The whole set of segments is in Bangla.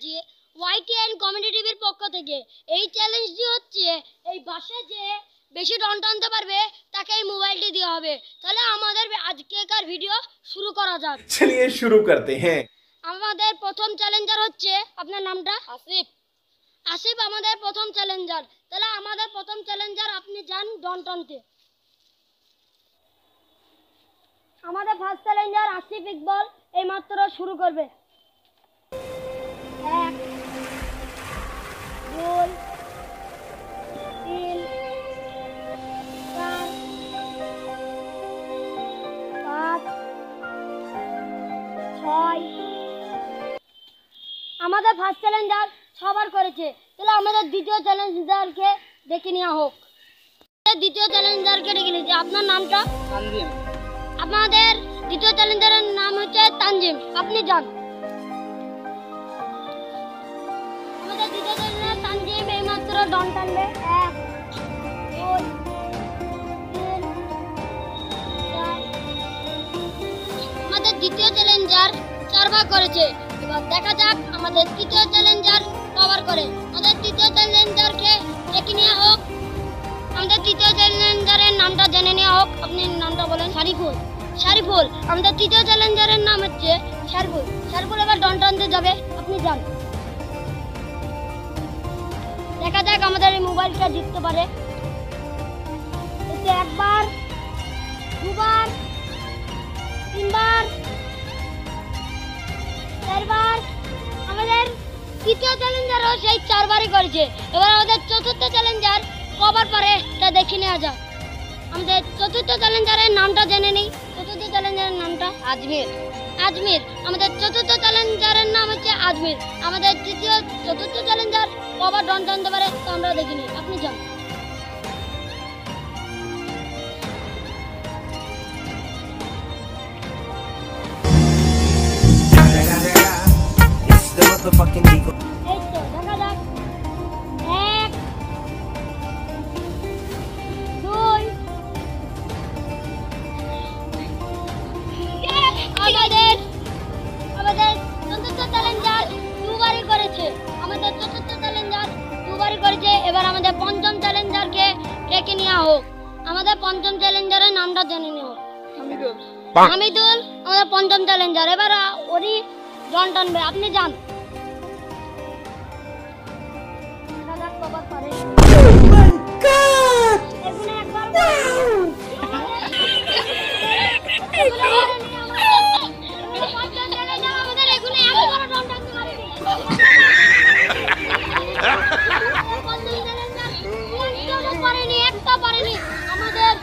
করেছি ওয়াইটিএন কমেডি পক্ষ থেকে। এই চ্যালেঞ্জটি হচ্ছে এই বাসে যে বেশি রন টানতে পারবে তাকে এই মোবাইলটি দেওয়া হবে। তাহলে আমাদের আজকেকার ভিডিও শুরু করা যাক। চলিয়ে শুরু করতে হ্যাঁ। আমাদের প্রথম চ্যালেঞ্জার হচ্ছে আপনার নামটা? আসিফ। আসিফ আমাদের প্রথম চ্যালেঞ্জার। তাহলে আমাদের প্রথম চ্যালেঞ্জার আপনি যান ডন টানতে। আমাদের ফার্স্ট চ্যালেঞ্জার আসিফ ইকবল এইমাত্র শুরু করবে। আমাদের ফার্স্ট চ্যালেঞ্জার সবার করেছে। তাহলে আমাদের দ্বিতীয় চ্যালেঞ্জারকে ডেকে নেওয়া হোক। দ্বিতীয় চ্যালেঞ্জারকে ডেকে নিয়েছে আপনার নামটা? আমাদের দ্বিতীয় চ্যালেঞ্জারের নাম হচ্ছে তানজিম। আপনি যান। আমাদের দ্বিতীয় চ্যালেঞ্জার তানজিম এইমাত্র ডন টানবে। এক দুই তিন চার। আমাদের দ্বিতীয় চ্যালেঞ্জার চার ভাগ করেছে। এবার দেখা যাক আমাদের তৃতীয় চ্যালেঞ্জার কভার করে। আমাদের তৃতীয় চ্যালেঞ্জারকে ডেকে নেওয়া হোক। আমাদের তৃতীয় চ্যালেঞ্জারের নামটা জেনে নেওয়া হোক। আপনি নামটা বলেন। শারিফুল। শারিফুল। আমাদের তৃতীয় চ্যালেঞ্জারের নাম হচ্ছে শারিফুল। শারিফুল এবার ডন টানতে যাবে। আপনি যান। দেখা যাক আমাদের এই মোবাইলটা জিততে পারে। একবার দুবার তিনবার চারবার আমাদের তৃতীয় চ্যালেঞ্জারও সেই চারবারই করেছে। এবার আমাদের চতুর্থ চ্যালেঞ্জার কবার পারে তা দেখে নেওয়া যাক। আমাদের চতুর্থ চ্যালেঞ্জারের নামটা জেনে নিই। চতুর্থ চ্যালেঞ্জারের নামটা আজমির। আজমির, আমাদের চতুর্থ চ্যালেঞ্জারের নাম হচ্ছে আজমির। আমাদের তৃতীয়, চতুর্থ চ্যালেঞ্জার কবার ডন টানতে পারে তো আমরা দেখে নিই আপনি যান। Motherfucking Eagle. আমাদের আমাদের চতুর্থ চ্যালেঞ্জার দুবারই করেছে আমাদের চতুর্থ চ্যালেঞ্জার দুবারই করেছে এবার আমাদের পঞ্চম চ্যালেঞ্জারকে ডেকে নেওয়া হোক আমাদের পঞ্চম চ্যালেঞ্জারের নামটা জেনে হামিদুল আমাদের পঞ্চম চ্যালেঞ্জার এবার ওরই জন টানবে আপনি যান। আমাদের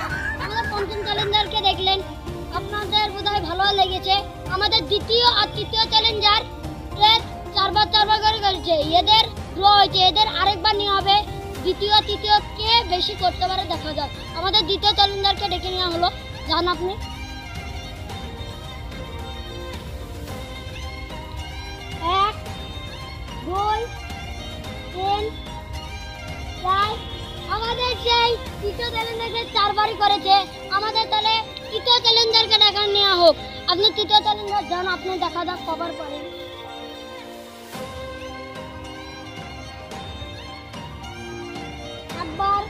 পঞ্চম চ্যালেঞ্জারকে দেখলেন আপনাদের বোধহয় ভালো লেগেছে আমাদের দ্বিতীয় আর তৃতীয় চ্যালেঞ্জার চারবার চারবার করে করেছে এদের হয়েছে এদের আরেকবার নেওয়া হবে। দ্বিতীয়, তৃতীয় কে বেশি করতে পারে দেখা যাক। আমাদের দ্বিতীয় চ্যালেঞ্জারকে ডেকে নেওয়া হলো। যান আপনি। এক, দুই আমাদের চারবারই আমাদের তাহলে তৃতীয় নেওয়া হোক। আপনি তৃতীয় চ্যালেঞ্জার যান, আপনি দেখা যাক কভার করেন একবার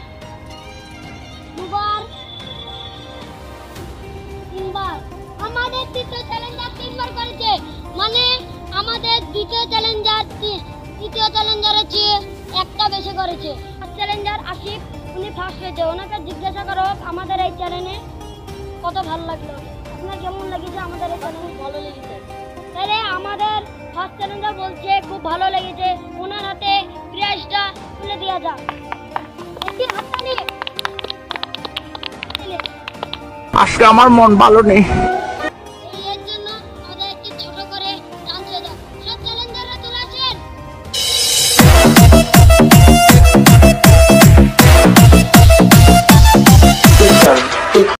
দুবার তিনবার। আমাদের তৃতীয় চ্যালেঞ্জার তিনবার করেছে। মানে আমাদের দ্বিতীয় চ্যালেঞ্জার তৃতীয় চ্যালেঞ্জারের চেয়ে একটা বেশি করেছে। চ্যালেঞ্জার আসিফ উনি ফার্স্ট হয়েছে। ওনাকে জিজ্ঞাসা করো আমাদের এই চ্যানেলে কত ভালো লাগল? আপনার কেমন লেগেছে? আমাদের এই চ্যানেল ভালো লেগেছে। তাহলে আমাদের ফার্স্ট চ্যালেঞ্জার বলছে খুব ভালো লেগেছে। ওনার হাতে প্রাইজটা তুলে দেওয়া যাক। আজকে আমার মন ভালো নেই।